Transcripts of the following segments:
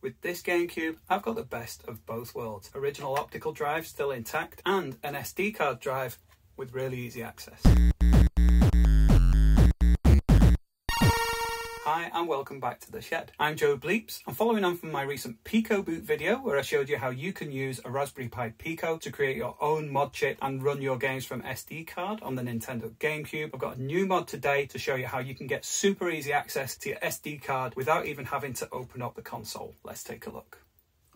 With this GameCube, I've got the best of both worlds. Original optical drive still intact and an SD card drive with really easy access. Hi and welcome back to the shed. I'm Joe Bleeps. I'm following on from my recent Pico boot video where I showed you how you can use a Raspberry Pi Pico to create your own mod chip and run your games from SD card on the Nintendo GameCube. I've got a new mod today to show you how you can get super easy access to your SD card without even having to open up the console. Let's take a look.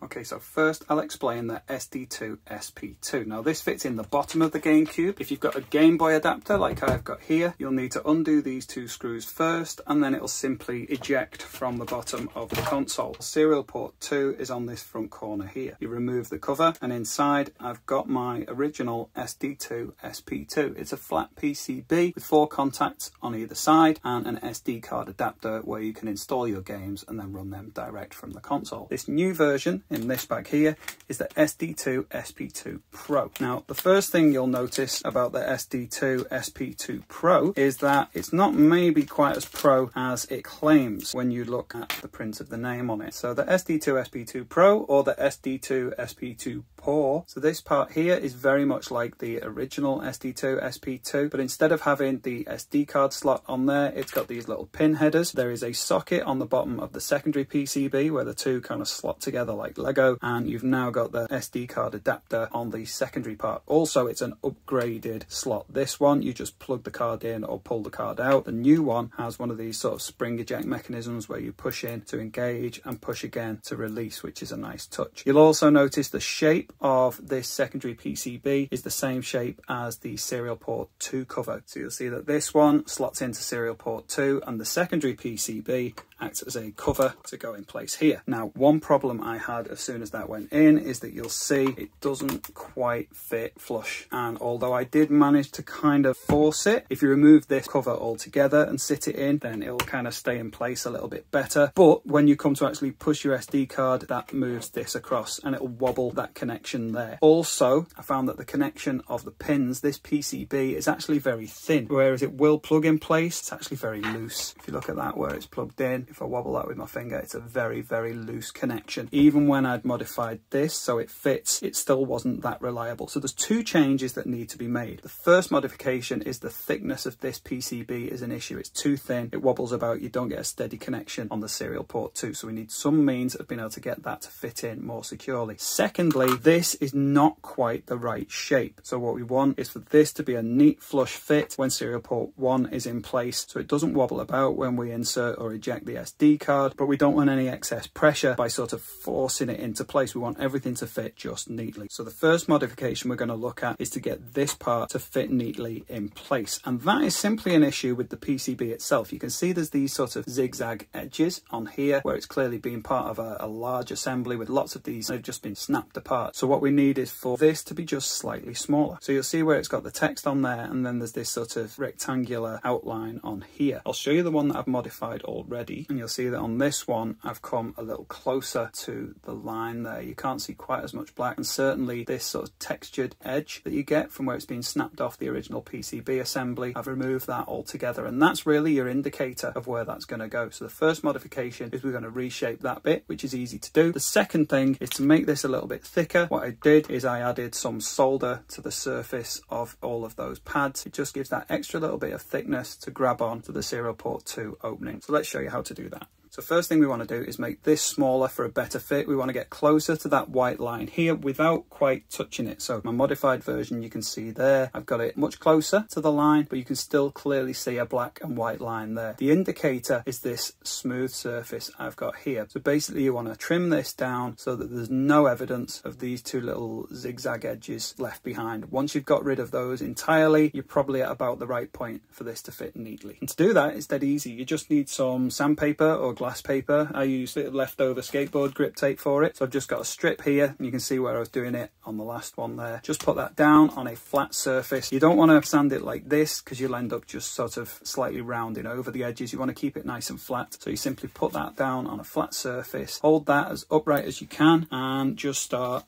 Okay, so first I'll explain the SD2 SP2. Now this fits in the bottom of the GameCube. If you've got a Game Boy adapter like I've got here, you'll need to undo these two screws first and then it'll simply eject from the bottom of the console. Serial port 2 is on this front corner here. You remove the cover and inside I've got my original SD2 SP2. It's a flat PCB with four contacts on either side and an SD card adapter where you can install your games and then run them direct from the console. This new version in this bag here is the SD2 SP2 Pro. Now, the first thing you'll notice about the SD2 SP2 Pro is that it's not maybe quite as pro as it claims when you look at the print of the name on it. So the SD2 SP2 Pro or the SD2 SP2 Pro. So this part here is very much like the original SD2 SP2, but instead of having the SD card slot on there, it's got these little pin headers. There is a socket on the bottom of the secondary PCB where the two kind of slot together like Lego and you've now got the SD card adapter on the secondary part. Also, it's an upgraded slot. This one, you just plug the card in or pull the card out. The new one has one of these sort of spring eject mechanisms where you push in to engage and push again to release, which is a nice touch. You'll also notice the shape of this secondary PCB is the same shape as the serial port 2 cover. So you'll see that this one slots into serial port 2 and the secondary PCB acts as a cover to go in place here. Now, one problem I had as soon as that went in is that you'll see it doesn't quite fit flush. And although I did manage to kind of force it, if you remove this cover altogether and sit it in, then it'll kind of stay in place a little bit better. But when you come to actually push your SD card, that moves this across and it'll wobble that connection there. Also, I found that the connection of the pins, this PCB is actually very thin, whereas it will plug in place, it's actually very loose. If you look at that where it's plugged in, if I wobble that with my finger, it's a very, very loose connection. Even when I'd modified this so it fits, it still wasn't that reliable. So there's two changes that need to be made. The first modification is the thickness of this PCB is an issue. It's 2 thin, it wobbles about, you don't get a steady connection on the serial port too. So we need some means of being able to get that to fit in more securely. Secondly, this is not quite the right shape. So what we want is for this to be a neat flush fit when serial port one is in place. So it doesn't wobble about when we insert or eject the SD card, but we don't want any excess pressure by sort of forcing it into place. We want everything to fit just neatly. So the first modification we're going to look at is to get this part to fit neatly in place. And that is simply an issue with the PCB itself. You can see there's these sort of zigzag edges on here where it's clearly been part of a, a large assembly with lots of these. They've just been snapped apart. So what we need is for this to be just slightly smaller. So you'll see where it's got the text on there and then there's this sort of rectangular outline on here. I'll show you the one that I've modified already and you'll see that on this one I've come a little closer to the line there. You can't see quite as much black and certainly this sort of textured edge that you get from where it's been snapped off the original PCB assembly. I've removed that altogether and that's really your indicator of where that's going to go. So the first modification is we're going to reshape that bit which is easy to do. The second thing is to make this a little bit thicker. What I did is I added some solder to the surface of all of those pads. It just gives that extra little bit of thickness to grab on to the serial port 2 opening. So let's show you how to do that. So first thing we want to do is make this smaller for a better fit. We want to get closer to that white line here without quite touching it. So my modified version, you can see there, I've got it much closer to the line, but you can still clearly see a black and white line there. The indicator is this smooth surface I've got here. So basically you want to trim this down so that there's no evidence of these two little zigzag edges left behind. Once you've got rid of those entirely, you're probably at about the right point for this to fit neatly. And to do that, it's dead easy. You just need some sandpaper or glass paper. I use leftover skateboard grip tape for it. So I've just got a strip here and you can see where I was doing it on the last one there. Just put that down on a flat surface. You don't want to sand it like this because you'll end up just sort of slightly rounding over the edges. You want to keep it nice and flat. So you simply put that down on a flat surface, hold that as upright as you can and just start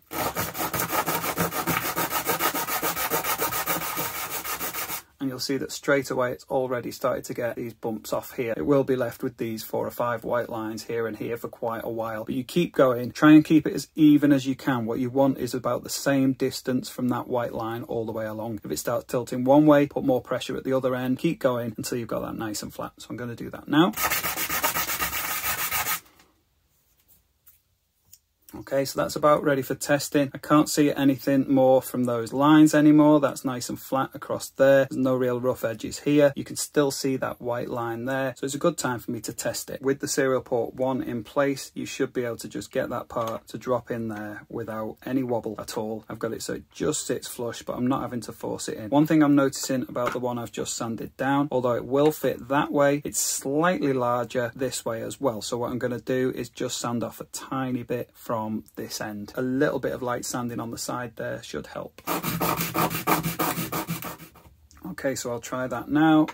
and you'll see that straight away it's already started to get these bumps off here. It will be left with these four or five white lines here and here for quite a while, but you keep going, try and keep it as even as you can. What you want is about the same distance from that white line all the way along. If it starts tilting one way, put more pressure at the other end, keep going until you've got that nice and flat. So I'm going to do that now. Okay, so that's about ready for testing. I can't see anything more from those lines anymore. That's nice and flat across there. There's no real rough edges here. You can still see that white line there. So it's a good time for me to test it. With the serial port one in place, you should be able to just get that part to drop in there without any wobble at all. I've got it so it just sits flush, but I'm not having to force it in. One thing I'm noticing about the one I've just sanded down, although it will fit that way, it's slightly larger this way as well. So what I'm going to do is just sand off a tiny bit from from this end. A little bit of light sanding on the side there should help. Okay, so I'll try that now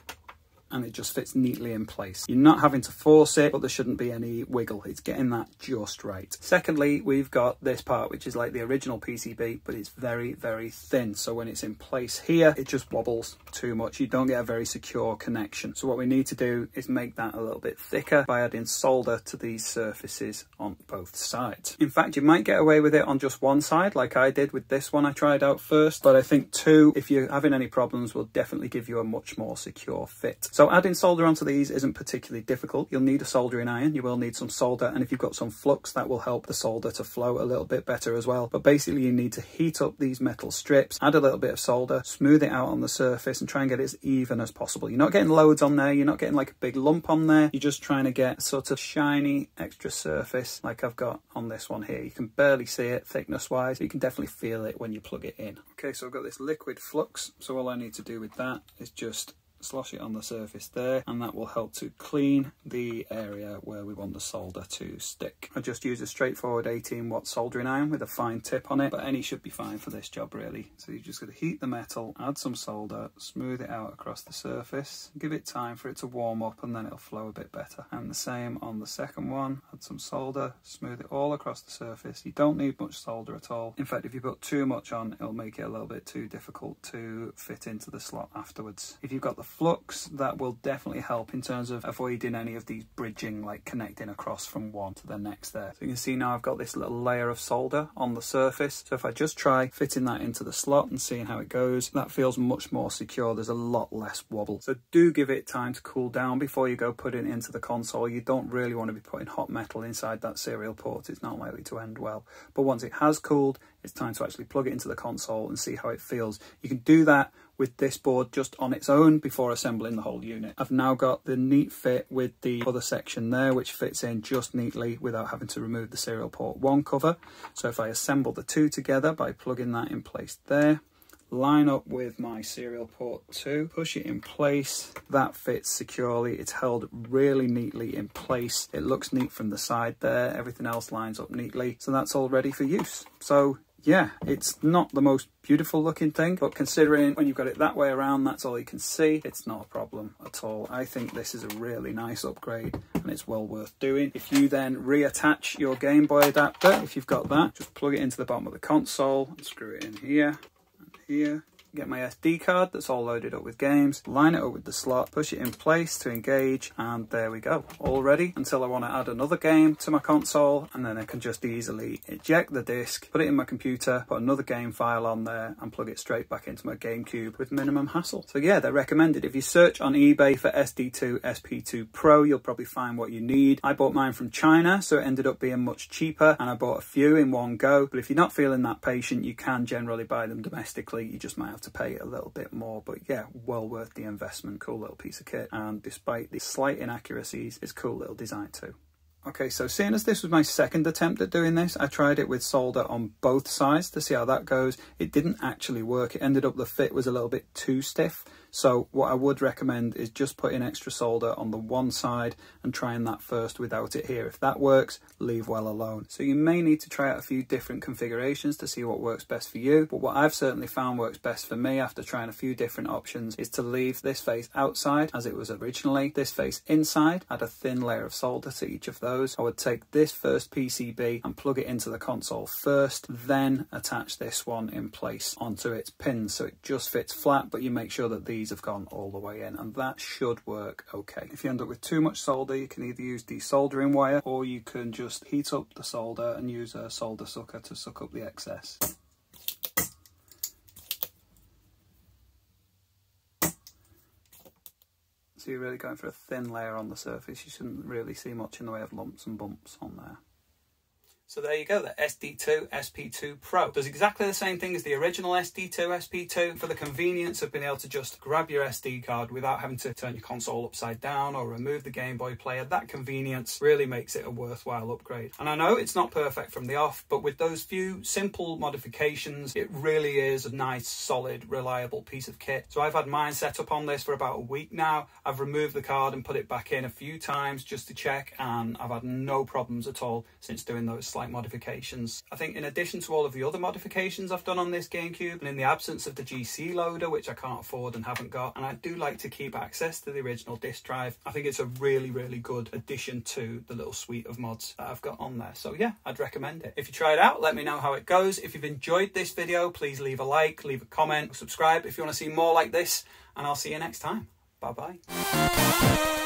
and it just fits neatly in place. You're not having to force it, but there shouldn't be any wiggle. It's getting that just right. Secondly, we've got this part, which is like the original PCB, but it's very, very thin. So when it's in place here, it just wobbles too much. You don't get a very secure connection. So what we need to do is make that a little bit thicker by adding solder to these surfaces on both sides. In fact, you might get away with it on just one side, like I did with this one I tried out first. But I think two, if you're having any problems, will definitely give you a much more secure fit. So so adding solder onto these isn't particularly difficult. You'll need a soldering iron, you will need some solder, and if you've got some flux, that will help the solder to flow a little bit better as well. But basically you need to heat up these metal strips, add a little bit of solder, smooth it out on the surface and try and get it as even as possible. You're not getting loads on there, you're not getting like a big lump on there, you're just trying to get sort of shiny extra surface like I've got on this one here. You can barely see it thickness wise, but you can definitely feel it when you plug it in. Okay, so I've got this liquid flux, so all I need to do with that is just slosh it on the surface there and that will help to clean the area where we want the solder to stick. I just use a straightforward 18 watt soldering iron with a fine tip on it but any should be fine for this job really. So you're just going to heat the metal, add some solder, smooth it out across the surface, give it time for it to warm up and then it'll flow a bit better. And the same on the second one, add some solder, smooth it all across the surface. You don't need much solder at all. In fact if you put too much on it'll make it a little bit too difficult to fit into the slot afterwards. If you've got the flux that will definitely help in terms of avoiding any of these bridging like connecting across from one to the next there. So you can see now I've got this little layer of solder on the surface. So if I just try fitting that into the slot and seeing how it goes, that feels much more secure. There's a lot less wobble. So do give it time to cool down before you go put it into the console. You don't really want to be putting hot metal inside that serial port. It's not likely to end well. But once it has cooled, it's time to actually plug it into the console and see how it feels. You can do that with this board just on its own before assembling the whole unit. I've now got the neat fit with the other section there which fits in just neatly without having to remove the serial port 1 cover. So if I assemble the two together by plugging that in place there, line up with my serial port 2, push it in place, that fits securely, it's held really neatly in place, it looks neat from the side there, everything else lines up neatly, so that's all ready for use. So yeah, it's not the most beautiful looking thing, but considering when you've got it that way around, that's all you can see, it's not a problem at all. I think this is a really nice upgrade and it's well worth doing. If you then reattach your Game Boy adapter, if you've got that, just plug it into the bottom of the console and screw it in here and here get my SD card that's all loaded up with games, line it up with the slot, push it in place to engage, and there we go, all ready until I want to add another game to my console, and then I can just easily eject the disc, put it in my computer, put another game file on there, and plug it straight back into my GameCube with minimum hassle. So yeah, they're recommended. If you search on eBay for SD2 SP2 Pro, you'll probably find what you need. I bought mine from China, so it ended up being much cheaper, and I bought a few in one go, but if you're not feeling that patient, you can generally buy them domestically. You just might have to pay a little bit more, but yeah, well worth the investment. Cool little piece of kit. And despite the slight inaccuracies, it's cool little design too. Okay, so seeing as this was my second attempt at doing this, I tried it with solder on both sides to see how that goes. It didn't actually work. It ended up the fit was a little bit too stiff. So what I would recommend is just putting extra solder on the one side and trying that first without it here. If that works, leave well alone. So you may need to try out a few different configurations to see what works best for you. But what I've certainly found works best for me after trying a few different options is to leave this face outside as it was originally, this face inside, add a thin layer of solder to each of those. I would take this first PCB and plug it into the console first, then attach this one in place onto its pins so it just fits flat, but you make sure that the LEDs have gone all the way in and that should work okay. If you end up with too much solder you can either use desoldering wire or you can just heat up the solder and use a solder sucker to suck up the excess. So you're really going for a thin layer on the surface. You shouldn't really see much in the way of lumps and bumps on there. So there you go, the SD2 SP2 Pro. Does exactly the same thing as the original SD2 SP2 for the convenience of being able to just grab your SD card without having to turn your console upside down or remove the Game Boy player. That convenience really makes it a worthwhile upgrade. And I know it's not perfect from the off, but with those few simple modifications, it really is a nice, solid, reliable piece of kit. So I've had mine set up on this for about a week now. I've removed the card and put it back in a few times just to check, and I've had no problems at all since doing those slight modifications. I think in addition to all of the other modifications I've done on this GameCube, and in the absence of the GC loader, which I can't afford and haven't got, and I do like to keep access to the original disk drive, I think it's a really, really good addition to the little suite of mods that I've got on there. So yeah, I'd recommend it. If you try it out, let me know how it goes. If you've enjoyed this video, please leave a like, leave a comment, subscribe if you want to see more like this, and I'll see you next time. Bye bye.